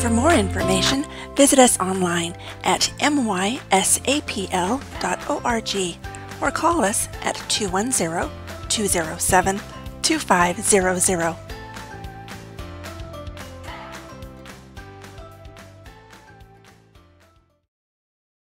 For more information, visit us online at mysapl.org or call us at 210 207 2500.